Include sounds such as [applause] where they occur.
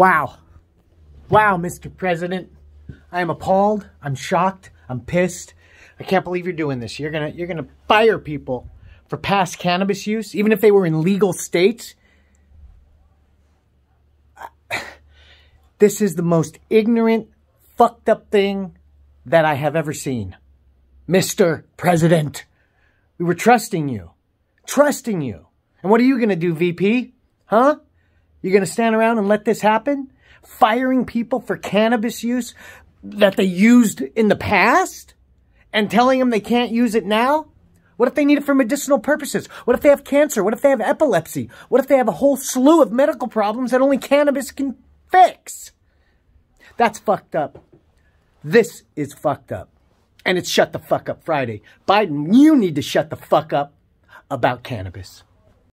Wow. Wow, Mr. President. I am appalled. I'm shocked. I'm pissed. I can't believe you're doing this. You're gonna you're gonna fire people for past cannabis use, even if they were in legal states. [sighs] This is the most ignorant, fucked up thing that I have ever seen. Mr. President, we were trusting you. Trusting you. And what are you going to do, VP? Huh? You're going to stand around and let this happen? Firing people for cannabis use that they used in the past? And telling them they can't use it now? What if they need it for medicinal purposes? What if they have cancer? What if they have epilepsy? What if they have a whole slew of medical problems that only cannabis can fix? That's fucked up. This is fucked up. And it's shut the fuck up Friday. Biden, you need to shut the fuck up about cannabis.